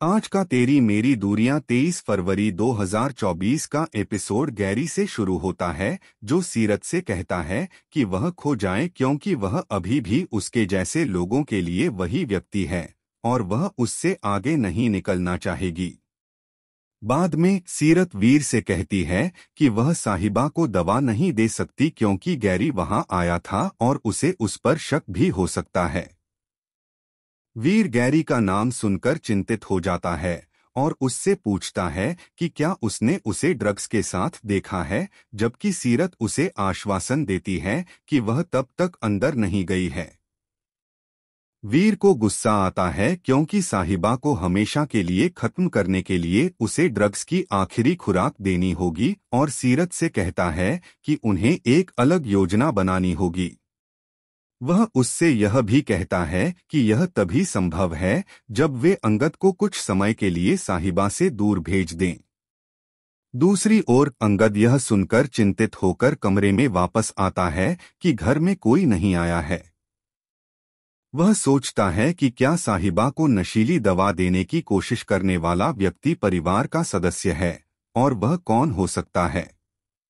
आज का तेरी मेरी दूरियाँ 23 फरवरी 2024 का एपिसोड गैरी से शुरू होता है, जो सीरत से कहता है कि वह खो जाए क्योंकि वह अभी भी उसके जैसे लोगों के लिए वही व्यक्ति है, और वह उससे आगे नहीं निकलना चाहेगी। बाद में सीरत वीर से कहती है कि वह साहिबा को दवा नहीं दे सकती क्योंकि गैरी वहाँ आया था और उसे उस पर शक भी हो सकता है। वीर गैरी का नाम सुनकर चिंतित हो जाता है और उससे पूछता है कि क्या उसने उसे ड्रग्स के साथ देखा है, जबकि सीरत उसे आश्वासन देती है कि वह तब तक अंदर नहीं गई है। वीर को गुस्सा आता है क्योंकि साहिबा को हमेशा के लिए खत्म करने के लिए उसे ड्रग्स की आखिरी खुराक देनी होगी और सीरत से कहता है कि उन्हें एक अलग योजना बनानी होगी। वह उससे यह भी कहता है कि यह तभी संभव है जब वे अंगद को कुछ समय के लिए साहिबा से दूर भेज दें। दूसरी ओर अंगद यह सुनकर चिंतित होकर कमरे में वापस आता है कि घर में कोई नहीं आया है। वह सोचता है कि क्या साहिबा को नशीली दवा देने की कोशिश करने वाला व्यक्ति परिवार का सदस्य है और वह कौन हो सकता है।